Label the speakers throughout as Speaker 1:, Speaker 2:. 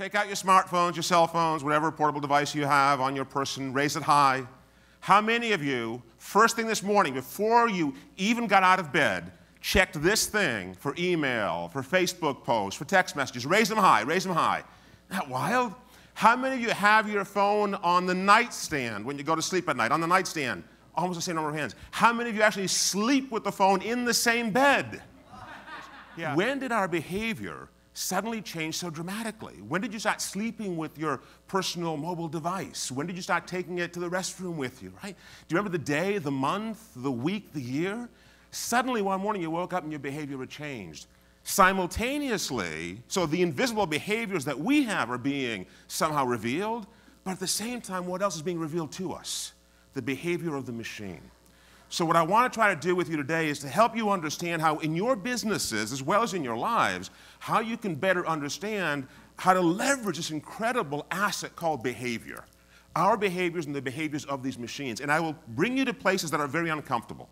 Speaker 1: Take out your smartphones, your cell phones, whatever portable device you have on your person, raise it high. How many of you, first thing this morning, before you even got out of bed, checked this thing for email, for Facebook posts, for text messages? Raise them high, raise them high. Isn't that wild? How many of you have your phone on the nightstand when you go to sleep at night? On the nightstand? Almost the same number of hands. How many of you actually sleep with the phone in the same bed? Yeah. When did our behavior suddenly change so dramatically? When did you start sleeping with your personal mobile device? When did you start taking it to the restroom with you, right? Do you remember the day, the month, the week, the year? Suddenly one morning you woke up and your behavior had changed. Simultaneously, so the invisible behaviors that we have are being somehow revealed, but at the same time, what else is being revealed to us? The behavior of the machine. So, what I want to try to do with you today is to help you understand how, in your businesses as well as in your lives, how you can better understand how to leverage this incredible asset called behavior. Our behaviors and the behaviors of these machines. And I will bring you to places that are very uncomfortable.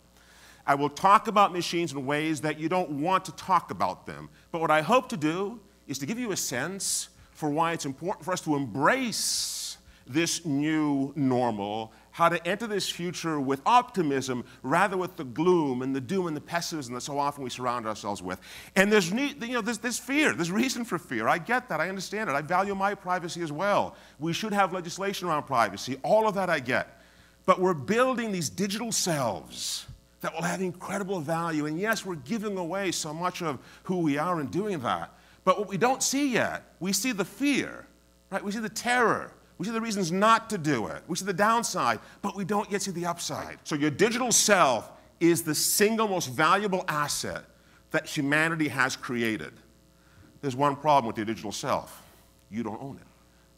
Speaker 1: I will talk about machines in ways that you don't want to talk about them. But what I hope to do is to give you a sense for why it's important for us to embrace this new normal how to enter this future with optimism rather with the gloom and the doom and the pessimism that so often we surround ourselves with. And there's, you know, there's, there's fear, there's reason for fear. I get that, I understand it. I value my privacy as well. We should have legislation around privacy. All of that I get. But we're building these digital selves that will have incredible value. And yes, we're giving away so much of who we are in doing that. But what we don't see yet, we see the fear, right? We see the terror. We see the reasons not to do it. We see the downside, but we don't yet see the upside. So your digital self is the single most valuable asset that humanity has created. There's one problem with your digital self. You don't own it.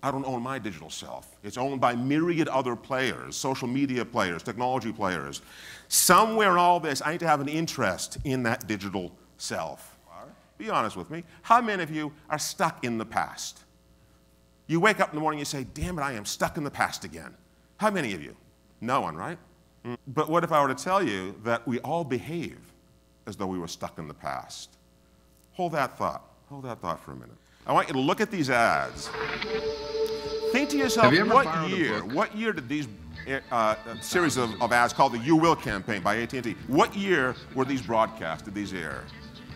Speaker 1: I don't own my digital self. It's owned by myriad other players, social media players, technology players. Somewhere in all this, I need to have an interest in that digital self. Be honest with me. How many of you are stuck in the past? You wake up in the morning and you say, damn it, I am stuck in the past again. How many of you? No one, right? Mm. But what if I were to tell you that we all behave as though we were stuck in the past? Hold that thought. Hold that thought for a minute. I want you to look at these ads. Think to yourself, you what year? What year did these uh, uh, series of, of ads called the You Will campaign by AT&T? What year were these broadcast? Did these air?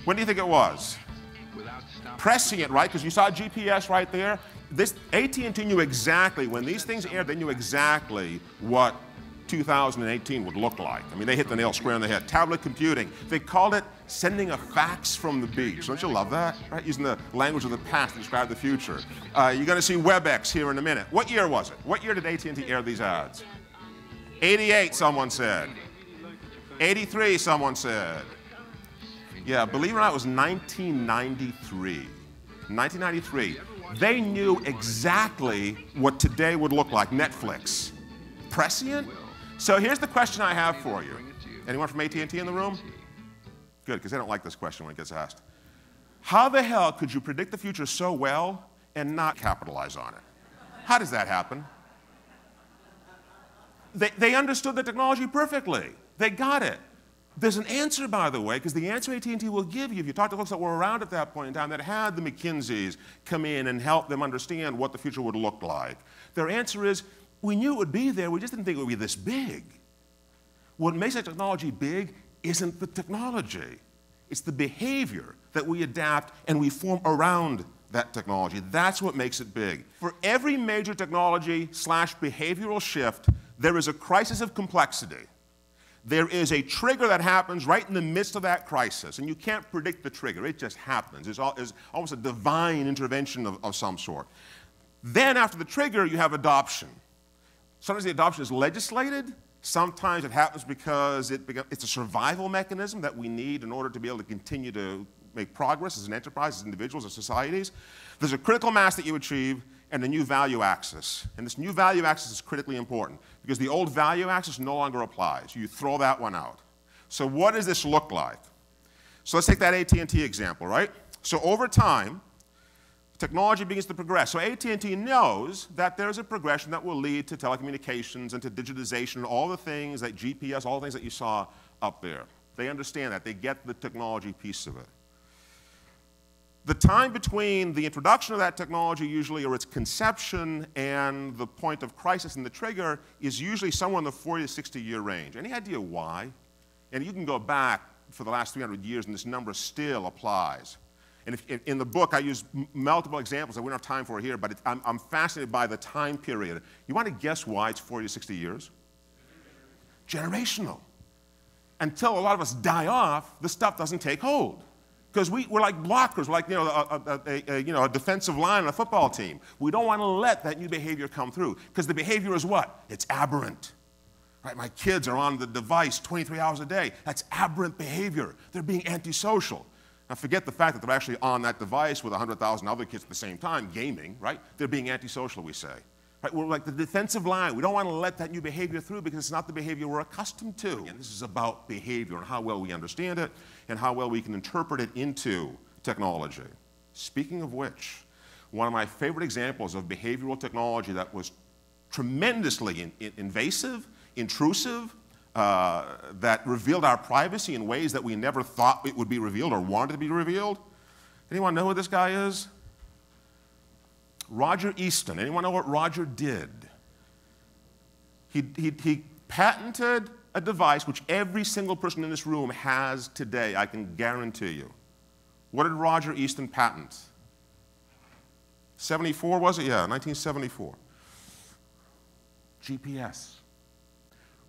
Speaker 1: When do you think it was? Pressing it, right? Because you saw GPS right there this AT&T knew exactly, when these things aired, they knew exactly what 2018 would look like. I mean, they hit the nail square on the head. Tablet computing. They called it sending a fax from the beach. Don't you love that? Right? Using the language of the past to describe the future. Uh, you're going to see WebEx here in a minute. What year was it? What year did AT&T air these ads? 88, someone said. 83, someone said. Yeah, believe it or not, it was 1993. 1993. They knew exactly what today would look like Netflix. Prescient? So here's the question I have for you. Anyone from AT&T in the room? Good, because they don't like this question when it gets asked. How the hell could you predict the future so well and not capitalize on it? How does that happen? They, they understood the technology perfectly. They got it. There's an answer, by the way, because the answer AT&T will give you, if you talk to folks that were around at that point in time that had the McKinseys come in and help them understand what the future would look like, their answer is, we knew it would be there, we just didn't think it would be this big. What makes that technology big isn't the technology. It's the behavior that we adapt and we form around that technology. That's what makes it big. For every major technology slash behavioral shift, there is a crisis of complexity there is a trigger that happens right in the midst of that crisis, and you can't predict the trigger. It just happens. It's, all, it's almost a divine intervention of, of some sort. Then, after the trigger, you have adoption. Sometimes the adoption is legislated. Sometimes it happens because it, it's a survival mechanism that we need in order to be able to continue to make progress as an enterprise, as individuals, as societies. There's a critical mass that you achieve, and a new value axis. And this new value axis is critically important because the old value axis no longer applies. You throw that one out. So what does this look like? So let's take that AT&T example, right? So over time, technology begins to progress. So AT&T knows that there's a progression that will lead to telecommunications and to digitization all the things that GPS, all the things that you saw up there. They understand that. They get the technology piece of it. The time between the introduction of that technology, usually, or its conception, and the point of crisis and the trigger is usually somewhere in the 40 to 60 year range. Any idea why? And you can go back for the last 300 years, and this number still applies. And if, in the book, I use multiple examples that we don't have time for here, but it, I'm, I'm fascinated by the time period. You want to guess why it's 40 to 60 years? Generational. Until a lot of us die off, the stuff doesn't take hold because we, we're like blockers, like you know, a, a, a, you know, a defensive line on a football team. We don't want to let that new behavior come through because the behavior is what? It's aberrant. Right? My kids are on the device 23 hours a day. That's aberrant behavior. They're being antisocial. Now, forget the fact that they're actually on that device with 100,000 other kids at the same time, gaming, right? They're being antisocial, we say. Right? We're like the defensive line. We don't want to let that new behavior through because it's not the behavior we're accustomed to. And this is about behavior and how well we understand it and how well we can interpret it into technology. Speaking of which, one of my favorite examples of behavioral technology that was tremendously in, in, invasive, intrusive, uh, that revealed our privacy in ways that we never thought it would be revealed or wanted to be revealed. Anyone know who this guy is? Roger Easton. Anyone know what Roger did? He, he, he patented a device which every single person in this room has today, I can guarantee you. What did Roger Easton patent? 74 was it? Yeah, 1974. GPS.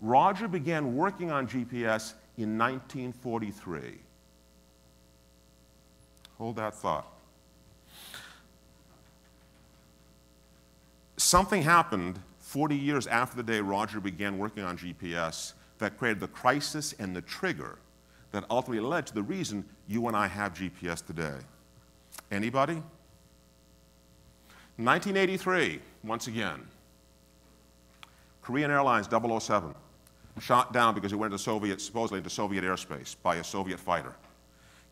Speaker 1: Roger began working on GPS in 1943. Hold that thought. Something happened 40 years after the day Roger began working on GPS that created the crisis and the trigger that ultimately led to the reason you and I have GPS today. Anybody? 1983, once again, Korean Airlines 007 shot down because it went into Soviet, supposedly into Soviet airspace by a Soviet fighter,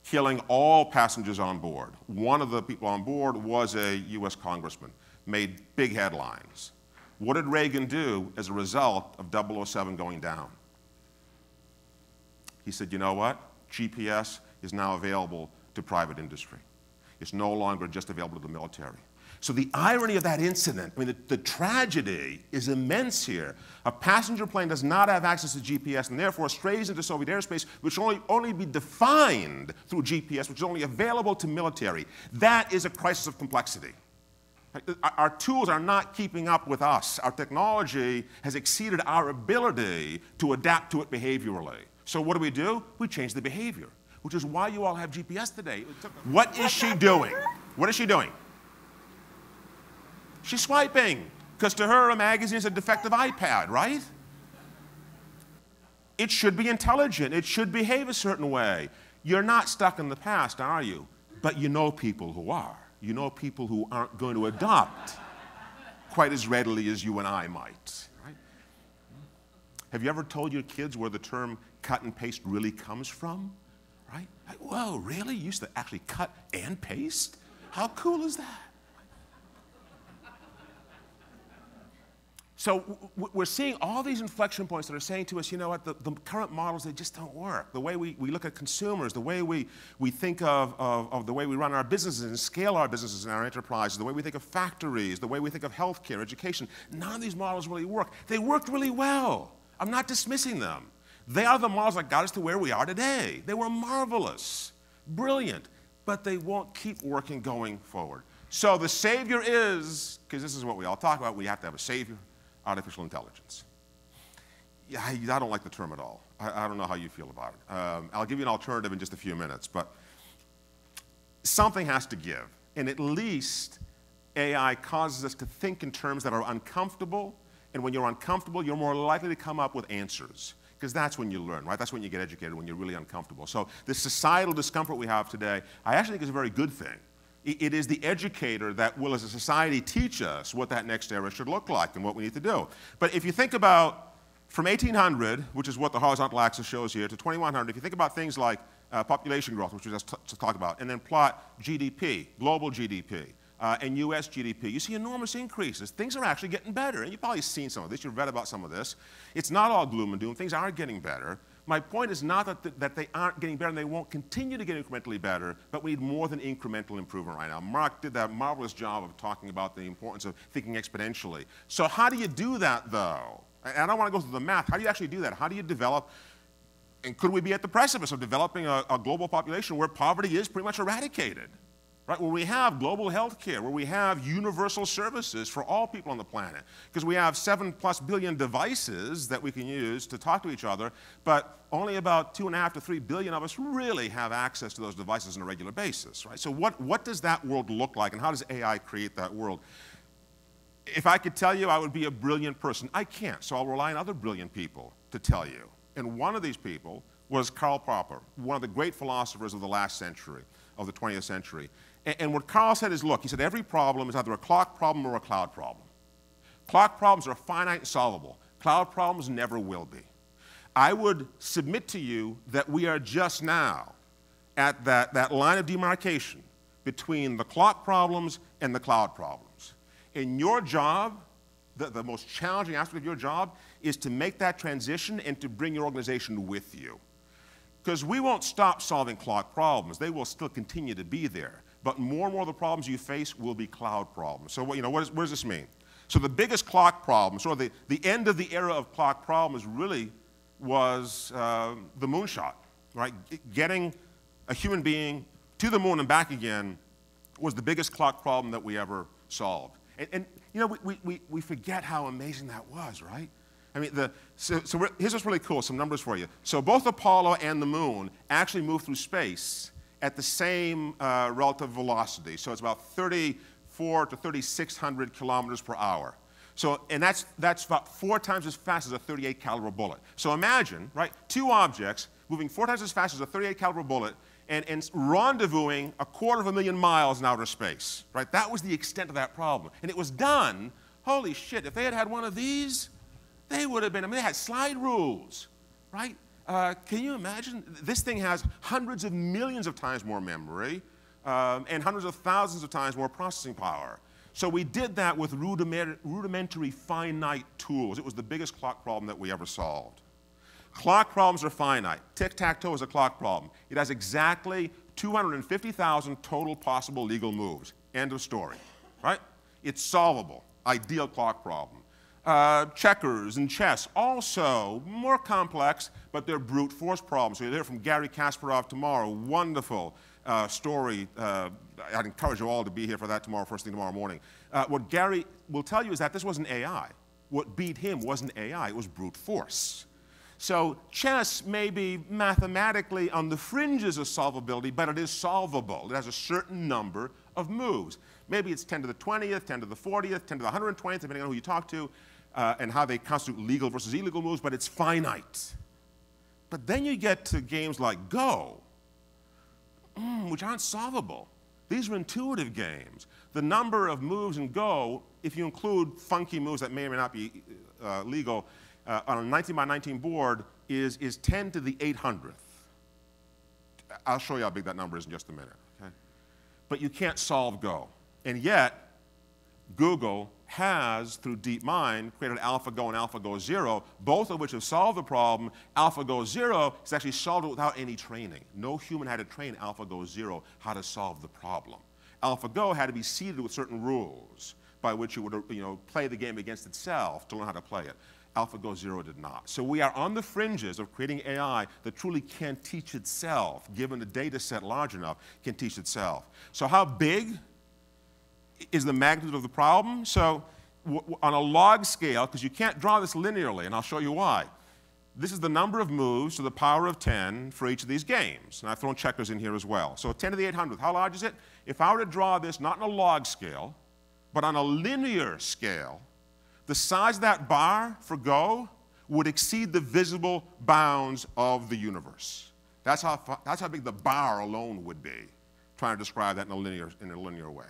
Speaker 1: killing all passengers on board. One of the people on board was a US congressman, made big headlines. What did Reagan do as a result of 007 going down? He said, you know what? GPS is now available to private industry. It's no longer just available to the military. So the irony of that incident, I mean, the, the, tragedy is immense here. A passenger plane does not have access to GPS and therefore strays into Soviet airspace, which only, only be defined through GPS, which is only available to military. That is a crisis of complexity. Our tools are not keeping up with us. Our technology has exceeded our ability to adapt to it behaviorally. So what do we do? We change the behavior, which is why you all have GPS today. What is she doing? What is she doing? She's swiping, because to her, a magazine is a defective iPad, right? It should be intelligent. It should behave a certain way. You're not stuck in the past, are you? But you know people who are. You know people who aren't going to adopt quite as readily as you and I might. Right? Have you ever told your kids where the term cut and paste really comes from? Right? Like, whoa, really? You used to actually cut and paste? How cool is that? So we're seeing all these inflection points that are saying to us, you know what, the, the, current models, they just don't work. The way we, we look at consumers, the way we, we think of, of, of, the way we run our businesses and scale our businesses and our enterprises, the way we think of factories, the way we think of healthcare, education, none of these models really work. They worked really well. I'm not dismissing them. They are the models that got us to where we are today. They were marvelous, brilliant, but they won't keep working going forward. So the Savior is, because this is what we all talk about, we have to have a Savior artificial intelligence. Yeah, I, I don't like the term at all. I, I, don't know how you feel about it. Um, I'll give you an alternative in just a few minutes, but something has to give. And at least AI causes us to think in terms that are uncomfortable. And when you're uncomfortable, you're more likely to come up with answers. Because that's when you learn, right? That's when you get educated, when you're really uncomfortable. So, the societal discomfort we have today, I actually think is a very good thing it is the educator that will, as a society, teach us what that next era should look like and what we need to do. But if you think about from 1800, which is what the horizontal axis shows here, to 2100, if you think about things like uh, population growth, which we just, talked about, and then plot GDP, global GDP, uh, and US GDP, you see enormous increases. Things are actually getting better. And you've probably seen some of this, you've read about some of this. It's not all gloom and doom, things are getting better. My point is not that, th that they aren't getting better and they won't continue to get incrementally better, but we need more than incremental improvement right now. Mark did that marvelous job of talking about the importance of thinking exponentially. So, how do you do that, though? And I don't want to go through the math. How do you actually do that? How do you develop? And could we be at the precipice of developing a, a global population where poverty is pretty much eradicated? Right? Where we have global health care, where we have universal services for all people on the planet. Because we have seven plus billion devices that we can use to talk to each other, but only about two and a half to three billion of us really have access to those devices on a regular basis, right? So what, what does that world look like, and how does AI create that world? If I could tell you, I would be a brilliant person. I can't, so I'll rely on other brilliant people to tell you. And one of these people was Karl Popper, one of the great philosophers of the last century, of the 20th century. And, and what Karl said is, look, he said every problem is either a clock problem or a cloud problem. Clock problems are finite and solvable. Cloud problems never will be. I would submit to you that we are just now at that, that line of demarcation between the clock problems and the cloud problems. In your job, the, the most challenging aspect of your job, is to make that transition and to bring your organization with you. Because we won't stop solving clock problems, they will still continue to be there but more and more of the problems you face will be cloud problems. So what, you know, what, is, what does this mean? So the biggest clock problem, sort of the, the end of the era of clock problems really was uh, the moonshot, right? Getting a human being to the moon and back again was the biggest clock problem that we ever solved. And, and you know, we, we, we forget how amazing that was, right? I mean, the, so, so here's what's really cool, some numbers for you. So both Apollo and the moon actually moved through space at the same uh, relative velocity. So it's about 34 to 3,600 kilometers per hour. So, and that's, that's about four times as fast as a 38 caliber bullet. So imagine, right, two objects moving four times as fast as a 38 caliber bullet and, and rendezvousing a quarter of a million miles in outer space, right? That was the extent of that problem. And it was done, holy shit, if they had had one of these, they would have been, I mean, they had slide rules, right? Uh, can you imagine? This thing has hundreds of millions of times more memory um, and hundreds of thousands of times more processing power. So we did that with rudimentary, rudimentary finite tools. It was the biggest clock problem that we ever solved. Clock problems are finite. Tic-tac-toe is a clock problem. It has exactly 250,000 total possible legal moves. End of story, right? It's solvable. Ideal clock problem. Uh, checkers and chess, also more complex, but they're brute force problems. So you'll hear from Garry Kasparov tomorrow. Wonderful uh, story. Uh, I'd encourage you all to be here for that tomorrow, first thing tomorrow morning. Uh, what Gary will tell you is that this wasn't AI. What beat him wasn't AI, it was brute force. So chess may be mathematically on the fringes of solvability, but it is solvable. It has a certain number of moves. Maybe it's 10 to the 20th, 10 to the 40th, 10 to the 120th, depending on who you talk to uh, and how they constitute legal versus illegal moves, but it's finite. But then you get to games like Go, mm, which aren't solvable. These are intuitive games. The number of moves in Go, if you include funky moves that may or may not be uh, legal, uh, on a 19 by 19 board is, is 10 to the 800th. I'll show you how big that number is in just a minute. Okay? But you can't solve Go. And yet, Google has, through DeepMind, created AlphaGo and AlphaGo Zero, both of which have solved the problem. AlphaGo Zero has actually solved it without any training. No human had to train AlphaGo Zero how to solve the problem. AlphaGo had to be seeded with certain rules by which it would you know, play the game against itself to learn how to play it. AlphaGo Zero did not. So we are on the fringes of creating AI that truly can teach itself, given a data set large enough, can teach itself. So how big is the magnitude of the problem. So on a log scale, because you can't draw this linearly, and I'll show you why. This is the number of moves to the power of 10 for each of these games. And I've thrown checkers in here as well. So 10 to the 800th, how large is it? If I were to draw this not on a log scale, but on a linear scale, the size of that bar for Go would exceed the visible bounds of the universe. That's how, that's how big the bar alone would be, trying to describe that in a linear, in a linear way.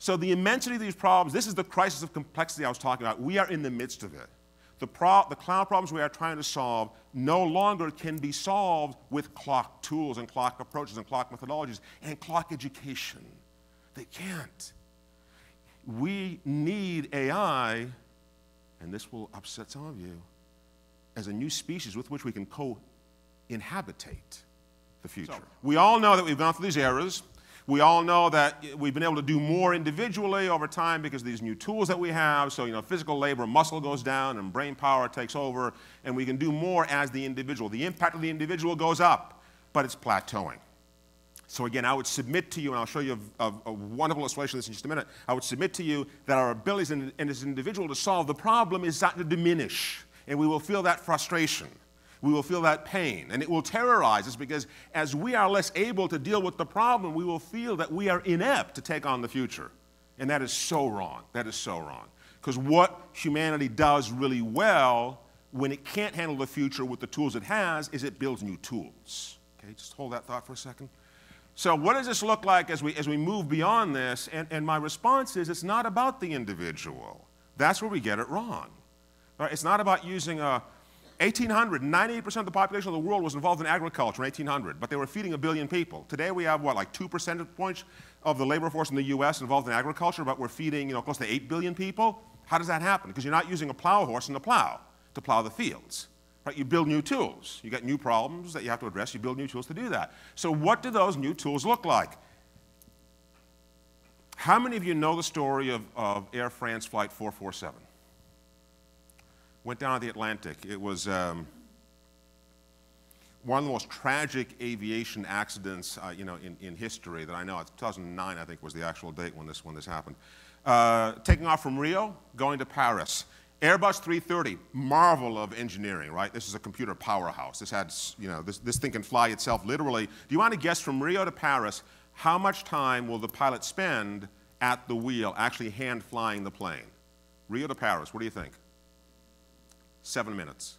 Speaker 1: So the immensity of these problems, this is the crisis of complexity I was talking about. We are in the midst of it. The, pro the cloud problems we are trying to solve no longer can be solved with clock tools and clock approaches and clock methodologies and clock education. They can't. We need AI, and this will upset some of you, as a new species with which we can co inhabitate the future. So, we all know that we've gone through these eras. We all know that we've been able to do more individually over time because of these new tools that we have. So, you know, physical labor, muscle goes down, and brain power takes over, and we can do more as the individual. The impact of the individual goes up, but it's plateauing. So again, I would submit to you, and I'll show you a, a, a wonderful illustration of this in just a minute. I would submit to you that our abilities in, as an individual to solve the problem is not to diminish, and we will feel that frustration. We will feel that pain, and it will terrorize us because as we are less able to deal with the problem, we will feel that we are inept to take on the future. And that is so wrong. That is so wrong. Because what humanity does really well when it can't handle the future with the tools it has is it builds new tools. Okay, just hold that thought for a second. So, what does this look like as we, as we move beyond this? And, and my response is it's not about the individual. That's where we get it wrong. Right? It's not about using a 1800, 98% of the population of the world was involved in agriculture in 1800, but they were feeding a billion people. Today we have, what, like 2 percentage points of the labor force in the US involved in agriculture, but we're feeding, you know, close to 8 billion people? How does that happen? Because you're not using a plow horse and a plow to plow the fields. Right? You build new tools. You got new problems that you have to address. You build new tools to do that. So, what do those new tools look like? How many of you know the story of, of Air France Flight 447? Went down the Atlantic. It was um, one of the most tragic aviation accidents, uh, you know, in, in history that I know. 2009, I think, was the actual date when this, when this happened. Uh, taking off from Rio, going to Paris. Airbus 330, marvel of engineering, right? This is a computer powerhouse. This had, you know, this, this thing can fly itself literally. Do you want to guess from Rio to Paris, how much time will the pilot spend at the wheel actually hand flying the plane? Rio to Paris, what do you think? Seven minutes.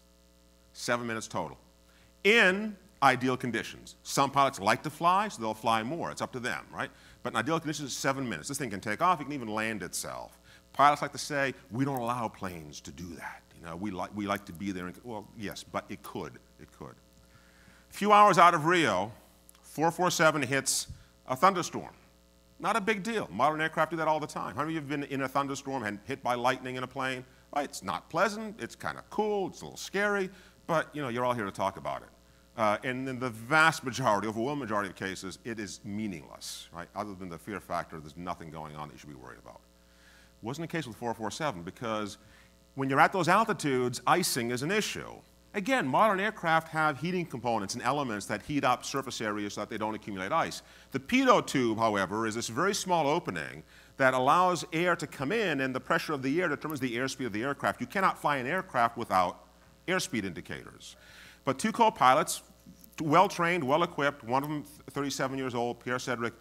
Speaker 1: Seven minutes total. In ideal conditions. Some pilots like to fly, so they'll fly more. It's up to them, right? But in ideal conditions, seven minutes. This thing can take off, it can even land itself. Pilots like to say, we don't allow planes to do that. You know, we like, we like to be there. And, well, yes, but it could. It could. A few hours out of Rio, 447 hits a thunderstorm. Not a big deal. Modern aircraft do that all the time. How many of you have been in a thunderstorm and hit by lightning in a plane? It's not pleasant. It's kind of cool. It's a little scary. But, you know, you're all here to talk about it. Uh, and in the vast majority, overwhelming majority of cases, it is meaningless, right? Other than the fear factor, there's nothing going on that you should be worried about. Wasn't the case with 447 because when you're at those altitudes, icing is an issue. Again, modern aircraft have heating components and elements that heat up surface areas so that they don't accumulate ice. The pitot tube, however, is this very small opening that allows air to come in, and the pressure of the air determines the airspeed of the aircraft. You cannot fly an aircraft without airspeed indicators. But two co-pilots, well trained, well equipped, one of them 37 years old, Pierre Cedric,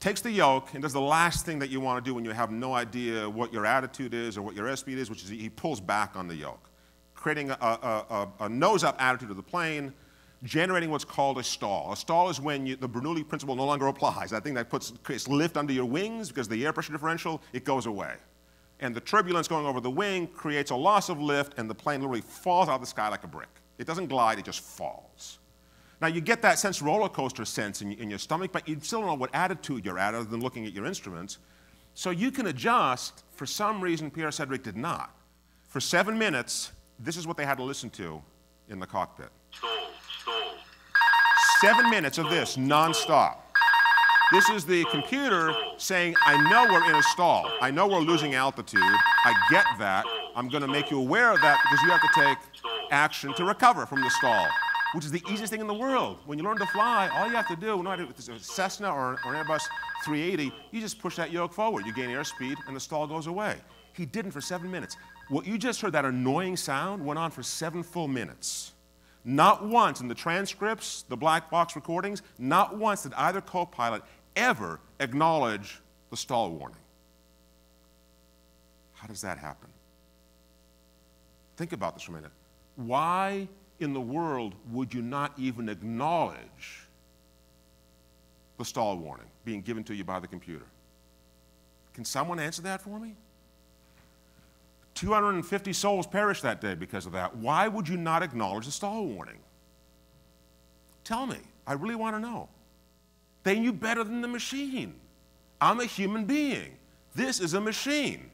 Speaker 1: takes the yoke and does the last thing that you want to do when you have no idea what your attitude is or what your airspeed is, which is he pulls back on the yoke, creating a, a, a, a nose-up attitude of the plane, generating what's called a stall. A stall is when you, the Bernoulli principle no longer applies. That thing that puts creates lift under your wings because the air pressure differential, it goes away. And the turbulence going over the wing creates a loss of lift, and the plane literally falls out of the sky like a brick. It doesn't glide, it just falls. Now, you get that sense roller coaster sense in, in your stomach, but you still don't know what attitude you're at other than looking at your instruments. So you can adjust. For some reason, Pierre Cedric did not. For seven minutes, this is what they had to listen to in the cockpit. Seven minutes of this nonstop. This is the computer saying, I know we're in a stall. I know we're losing altitude. I get that. I'm going to make you aware of that because you have to take action to recover from the stall which is the easiest thing in the world. When you learn to fly, all you have to do, no matter if it's a Cessna or, or an Airbus 380, you just push that yoke forward. You gain airspeed, and the stall goes away. He didn't for seven minutes. What you just heard, that annoying sound, went on for seven full minutes. Not once in the transcripts, the black box recordings, not once did either co pilot ever acknowledge the stall warning. How does that happen? Think about this for a minute. Why in the world would you not even acknowledge the stall warning being given to you by the computer? Can someone answer that for me? 250 souls perished that day because of that. Why would you not acknowledge the stall warning? Tell me. I really want to know. They knew better than the machine. I'm a human being. This is a machine.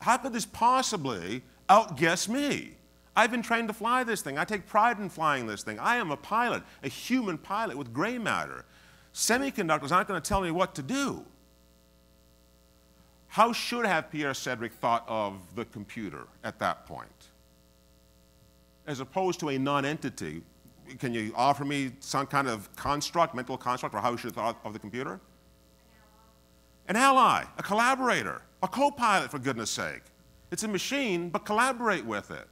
Speaker 1: How could this possibly outguess me? I've been trained to fly this thing. I take pride in flying this thing. I am a pilot, a human pilot with gray matter. Semiconductors aren't going to tell me what to do. How should have Pierre Cedric thought of the computer at that point? As opposed to a non-entity, can you offer me some kind of construct, mental construct, for how you should have thought of the computer? An ally, a collaborator, a co-pilot, for goodness sake. It's a machine, but collaborate with it.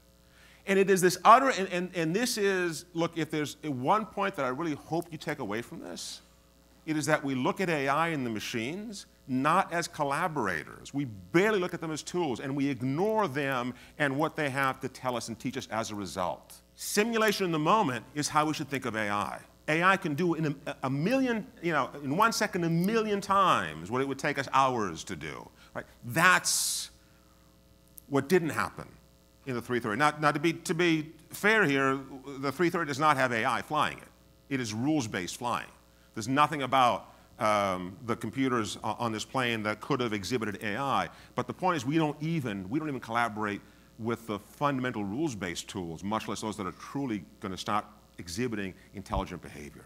Speaker 1: And it is this utter, and, and, and this is, look, if there's one point that I really hope you take away from this, it is that we look at AI and the machines not as collaborators. We barely look at them as tools, and we ignore them and what they have to tell us and teach us as a result. Simulation in the moment is how we should think of AI. AI can do in a, a, million, you know, in one second, a million times what it would take us hours to do. Right? That's what didn't happen in the 330. Now, now to, be, to be fair here, the 330 does not have AI flying it. It is rules-based flying. There's nothing about um, the computers on this plane that could have exhibited AI. But the point is we don't even, we don't even collaborate with the fundamental rules-based tools, much less those that are truly going to start exhibiting intelligent behavior.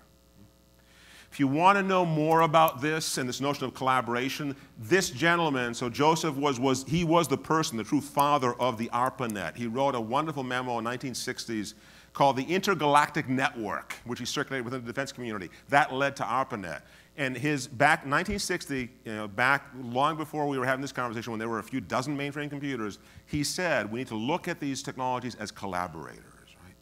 Speaker 1: If you want to know more about this and this notion of collaboration, this gentleman, so Joseph was, was, he was the person, the true father of the ARPANET. He wrote a wonderful memo in the 1960s called the Intergalactic Network, which he circulated within the defense community. That led to ARPANET. And his back 1960, you know, back long before we were having this conversation, when there were a few dozen mainframe computers, he said we need to look at these technologies as collaborators. Right?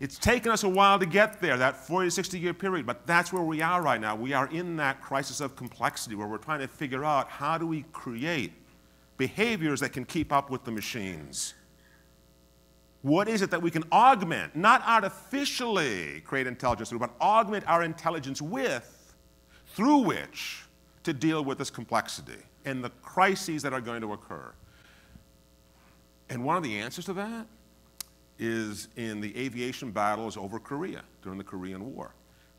Speaker 1: It's taken us a while to get there, that 40 to 60 year period, but that's where we are right now. We are in that crisis of complexity where we're trying to figure out how do we create behaviors that can keep up with the machines. What is it that we can augment, not artificially create intelligence through, but augment our intelligence with, through which to deal with this complexity and the crises that are going to occur? And one of the answers to that is in the aviation battles over Korea during the Korean War,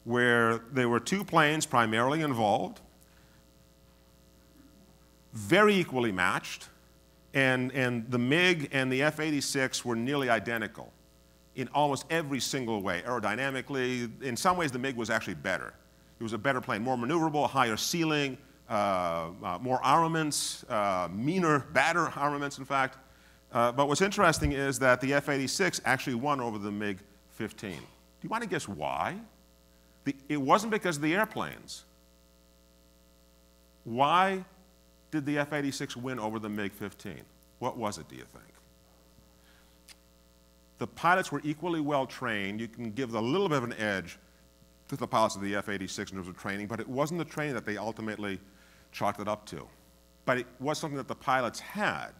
Speaker 1: where there were two planes primarily involved, very equally matched and, and the MiG and the F 86 were nearly identical in almost every single way. Aerodynamically, in some ways, the MiG was actually better. It was a better plane, more maneuverable, higher ceiling, uh, uh, more armaments, uh, meaner, badder armaments, in fact. Uh, but what's interesting is that the F 86 actually won over the MiG 15. Do you want to guess why? The, it wasn't because of the airplanes. Why did the F 86 win over the MiG 15? What was it, do you think? The pilots were equally well trained. You can give a little bit of an edge to the pilots of the F 86 in terms of training, but it wasn't the training that they ultimately chalked it up to. But it was something that the pilots had.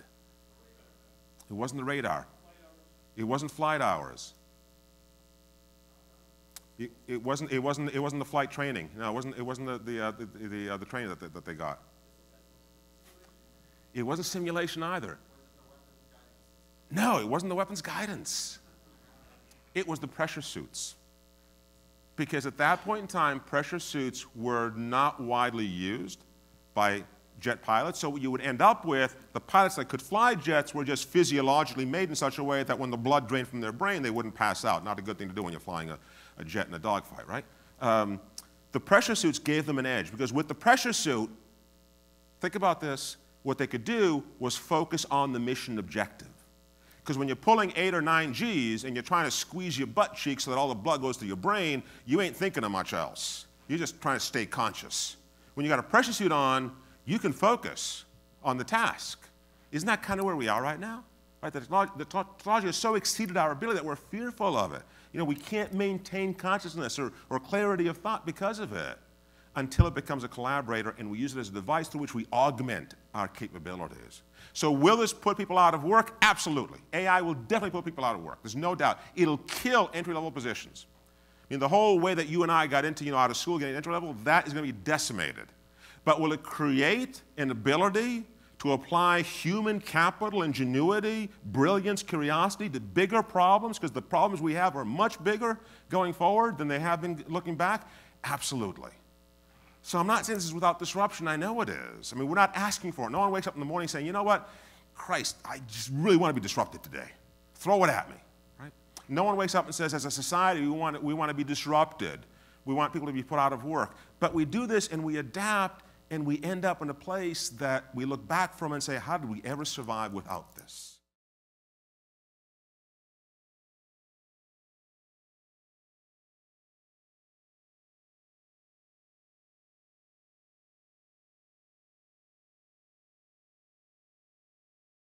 Speaker 1: It wasn't the radar, it wasn't flight hours. It, it, wasn't, it, wasn't, it wasn't the flight training. No, it wasn't, it wasn't the, the, uh, the, the, uh, the training that that they got. It wasn't simulation either. No, it wasn't the weapons guidance. It was the pressure suits. Because at that point in time, pressure suits were not widely used by jet pilots. So you would end up with the pilots that could fly jets were just physiologically made in such a way that when the blood drained from their brain, they wouldn't pass out. Not a good thing to do when you're flying a, a jet in a dogfight, right? Um, the pressure suits gave them an edge because with the pressure suit, think about this, what they could do was focus on the mission objective. Because when you're pulling eight or nine G's and you're trying to squeeze your butt cheek so that all the blood goes to your brain, you ain't thinking of much else. You're just trying to stay conscious. When you got a pressure suit on, you can focus on the task. Isn't that kind of where we are right now? Right? The technology, the technology has so exceeded our ability that we're fearful of it. You know, we can't maintain consciousness or, or clarity of thought because of it until it becomes a collaborator and we use it as a device through which we augment our capabilities. So will this put people out of work? Absolutely. AI will definitely put people out of work. There's no doubt. It'll kill entry-level positions. I mean, the whole way that you and I got into, you know, out of school, getting entry level, that is going to be decimated. But will it create an ability to apply human capital, ingenuity, brilliance, curiosity to bigger problems? Because the problems we have are much bigger going forward than they have been looking back? Absolutely. So I'm not saying this is without disruption. I know it is. I mean, we're not asking for it. No one wakes up in the morning saying, you know what? Christ, I just really want to be disrupted today. throw it at me. Right? No one wakes up and says, as a society, we want, we want to be disrupted. We want people to be put out of work. But we do this and we adapt and we end up in a place that we look back from and say, how did we ever survive without this?